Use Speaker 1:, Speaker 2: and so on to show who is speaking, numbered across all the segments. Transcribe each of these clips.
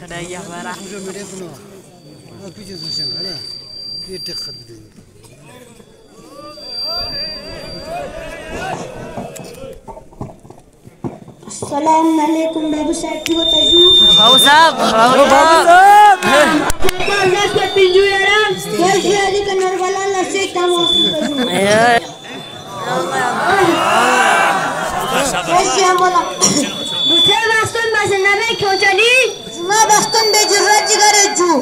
Speaker 1: خدايا برا
Speaker 2: السلام عليكم بابو سعد وتجو
Speaker 1: بابو
Speaker 2: سعد بابو سعد بيجو يا رام كل شيء هذيك
Speaker 1: النربلة
Speaker 2: لا شيء كم وصل كل شيء ben kötülü Şuna bastın be cırra çıkarıcı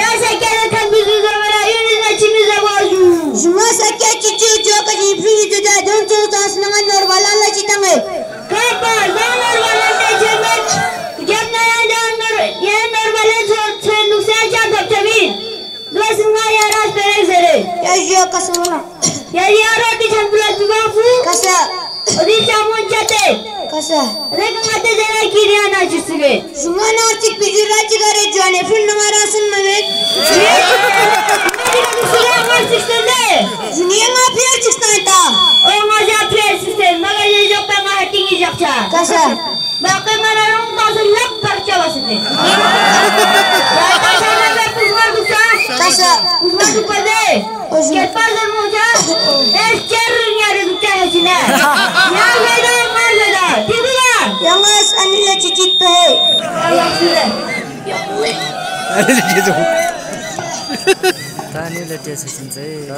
Speaker 2: Ya sekere tembizliğe vera yürüyün içimize bozu Şuna sekere çiçeği çok acı ipini tüde dön tuğtasına normalanla çitanı Kapa ben normalanla çirmek Cemnayan yan normalan çöndük sen çan topçamin Dua ya ras perek zere Ya jya kasana Ya ya roti çampulat bafu Kasa. Odi çamun çate Kasa Rekan ate zera kiriyan açısıge Şungan artık bir zirra çıkaracağını Fın numarasın Mehmet? Şuraya var sistemde Şuraya ne yapıyor sistemde O maza yapıyor sistem. Maga yiyecek ben hatin yiyecekça Kasa Bakın bana rung tasın lak parça basıdı Ya? Kasana ve kuzmar kuzsa Kasa Kuzmar kuzmadı Ketpazır muca Esker nyari kuzsa hesine Ya TV가 영화 산일라 지직도 해. अहिले के छ तानीले त्यो सेसन चाहिँ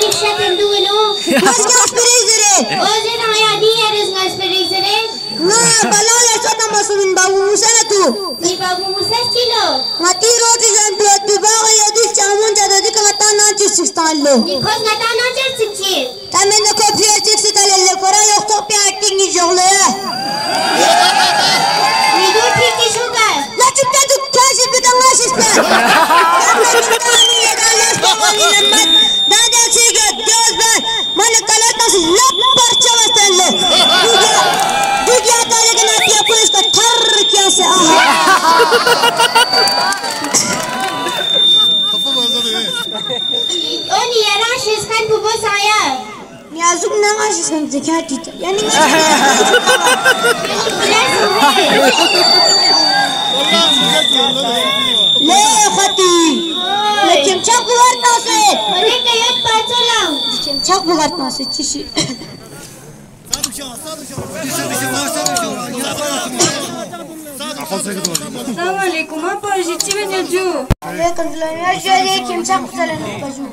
Speaker 2: diksha tendu elo. Mas ka aspirizere. Oje na ya di eres na aspirizere. Na balala sota masumin babu musana tu. Ni babu musa chilo. Ngati roti jan piat pi baga ya dik chamun jada dik ngata na chisistan lo. Nikos ngata na chisisi. Tamen ko piat chisita le kora yok to piat tingi jogle. Nidu Dios ba. Mana kalat nas lap parcha wastan le. Dugia dugia tare kana pia pulis ka thar kya se aha. Oni yaran shiskan bubu लय होती चिमछक भुगतना से अरे कहीं पाचा लाओ चिमछक भुगतना से चिशी السلام
Speaker 3: عليكم أبا جيتي من الجو
Speaker 2: عليكم السلام يا جاري كيمشي قتلنا الجو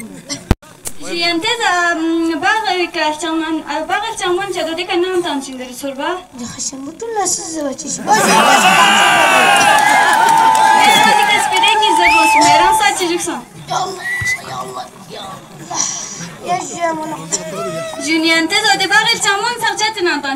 Speaker 3: Jiyante da baga ka chaman baga chaman chado de kana tan chindari sorba.
Speaker 2: Ya haşam butulla siz de çişi.
Speaker 3: Mera dika spere ki zabos meran sa çocuksan.
Speaker 2: Ya Allah. Ya Allah. Ya Allah. Ya şamana.
Speaker 3: Juniyante da de baga chaman sarchat na tan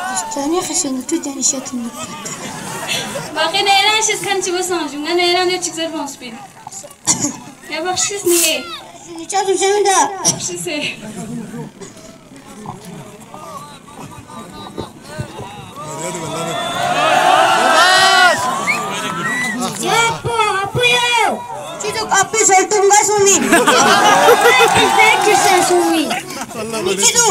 Speaker 3: الثاني خاصنا توداني شات النقاط باقي نيران شات كانت وسانجو انا نيران
Speaker 2: درت تكزرفون سبيد يا
Speaker 3: باغ شتني
Speaker 2: ايه نتاعو جامدة شتي Api soltunga sumi. Api soltunga sumi. Nitidu.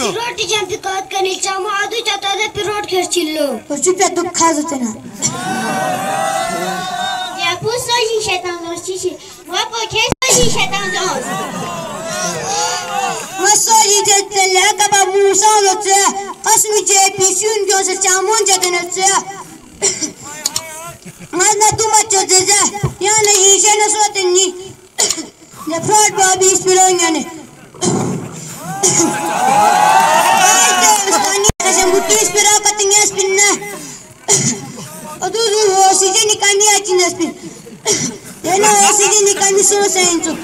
Speaker 2: పిరోడ్కి చంపి కోత్కనిచ్చాము అది చట్టదే పిరోడ్కి వచ్చిల్లు వచ్చి పెద్ద కాదు తిన Pusoji şeytan dostici. Vapo kesoji şeytan dost. Vasoji tettele kaba Musa olotse. Kasmi cepisün gözü çamun cedenetse. Anna tuma çözece. Yani işe nasıl atın ni? Nefrat babi ispilon yani. İkani suno sensu.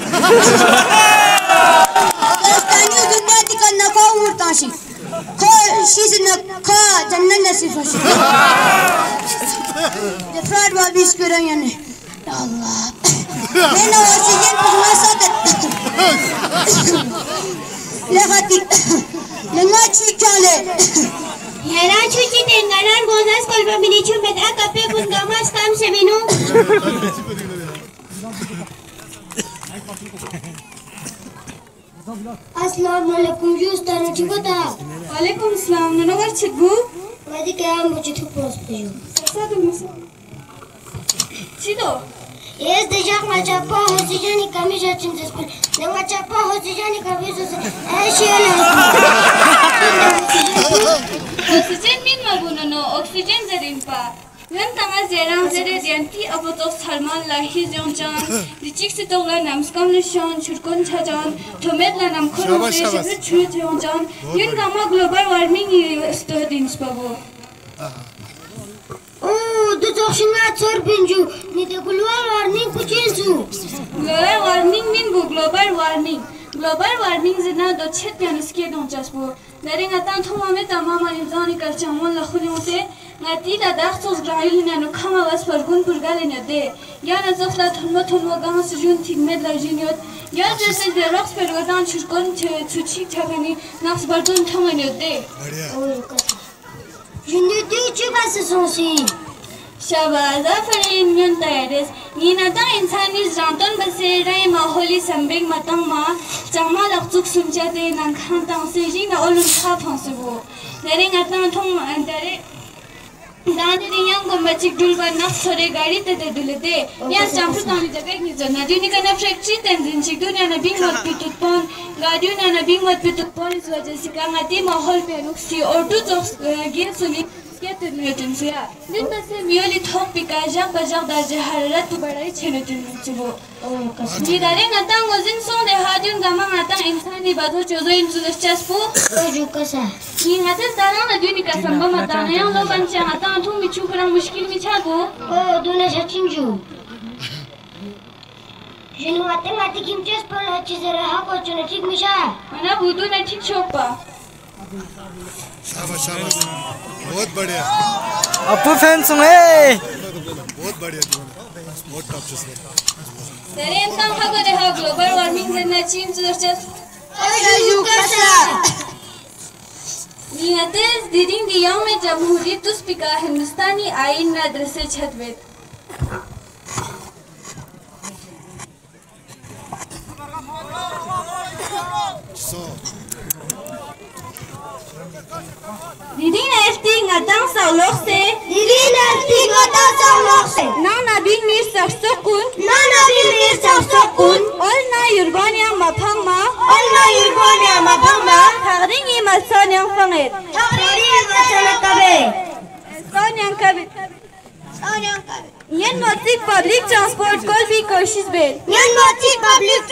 Speaker 2: Ustani udumati kanna ko umurtashi. Ko she's in a car, jannan nasifashi. The fraud babi ispiron yani. Ya Allah. Yana oksigen kuzmasa da. Lehati. Lenga çükale.
Speaker 4: Yaran chuchi tengaran gozas kolba minichu meda kape bungamas kam seminu.
Speaker 2: Assalamu alaikum. Yüz tane çikolata.
Speaker 3: वालेकुम सलाम ननवर छिगु
Speaker 2: Hadi kaya muçu tupros piyo.
Speaker 3: ससा दुमस छिदो
Speaker 2: Yes, de jak ma chapa hosijani kamisha chinzespin. Ne ma chapa hosijani kamisha se. Eşyala.
Speaker 3: Oxygen मिन मगुनो no oxygen Lan tama zerang zere dianti apotok salman la hi zyon chan, lichik sitok la namskam li shon, churkon cha chan, tomet la
Speaker 5: namkor
Speaker 3: mokre
Speaker 5: shibir
Speaker 3: chuyo zyon chan, yun kama global warming sto dins babo.
Speaker 2: Oh, du zog shinga tsor binju, ni de global warming kuchin zu.
Speaker 3: Global warming min bu global warming. Global warming zina do chet yanis ke don chas bu. Nare nga tan thoma me tamama yuzani kar chamon la khuli mote ngati da dak sos grayul na no khama was par gun pur gale ne de yana zofla thonmo thonmo gama su jun tik med la juniot ya jese de rocks per godan churkon chu chik chagani naks bardun thoma ne de
Speaker 5: बढ़िया
Speaker 2: Oo, kasa. Şimdi diyor ki bası sonsi.
Speaker 3: Shahbaz आफरीन न्यून तयारेस यिनाता इंसानी जानतन बसे रे माहौली संबेग मतंग मा चामा लक्चुक सुमचाते नंखान तांग से जिंग ओलुन खा फंसबो दरे ngata thong dare दाने तानेरि याङ्गो मचिक डुल्बा नफ्सरे गाडी तेते दुलेते या चाफ्रु ताने जगै निजो नदिउ निका नफ्सेक छि तेन्जिन सिक दुनिया न बिङ मत पितुत पन गाडिउ न न बिङ मत पितुत पन जुवा Jessica ngati mahol pe nuksi ortu tok gil suni get the mutant ya nin ba se merely thok pika jang ba jang da je harra tu badai chene tin
Speaker 2: chubo ji
Speaker 3: dare nga ta ngojin so de ha jun ga ma ta insani ba tho chodo in
Speaker 2: chu chas
Speaker 3: pu to ju ka sa ji nga ta da na du ni ka sam ba ma ta ne lo ban cha ha ta thu mi chu
Speaker 2: kra mushkil mi cha go o du na ja chin ju Jin matematik imtiyaz pol hachi zara hako chuna chik misha.
Speaker 3: Mana budu na chik chokpa.
Speaker 5: शाबाश शाबाश। बहुत बढ़िया।
Speaker 1: अपू फ़ैन सुने
Speaker 5: बहुत बढ़िया बहुत टॉप
Speaker 3: ಸರಿ ಅಂತ ಹಾಗಾದ್ರೆ ಹಾ ಗ್ಲೋಬಲ್
Speaker 2: अरे यू
Speaker 3: ಚೀಮ್ ಸುದರ್ಶನ್ नियत दीदिंग दिया में जमहूरी तुस्पिका हिंदुस्तानी आइन नदरसे छतवेद So. Chatvet.
Speaker 5: So
Speaker 3: Diding na efti ngatang saulok se.
Speaker 2: Dilin ertik ata savlokse
Speaker 3: Nang na bing mir saksokun.
Speaker 2: Nana bir saksokun
Speaker 3: Ol na yurban yang mapang ma.
Speaker 2: Olma yurgone ama pamba
Speaker 3: Tagring i malson yang fanget.
Speaker 2: Takriri masana kabe
Speaker 3: Son yang kabit.
Speaker 2: Sonyan kabe
Speaker 3: Yen motik public transport kol bi koşiş bel.
Speaker 2: Yan motik public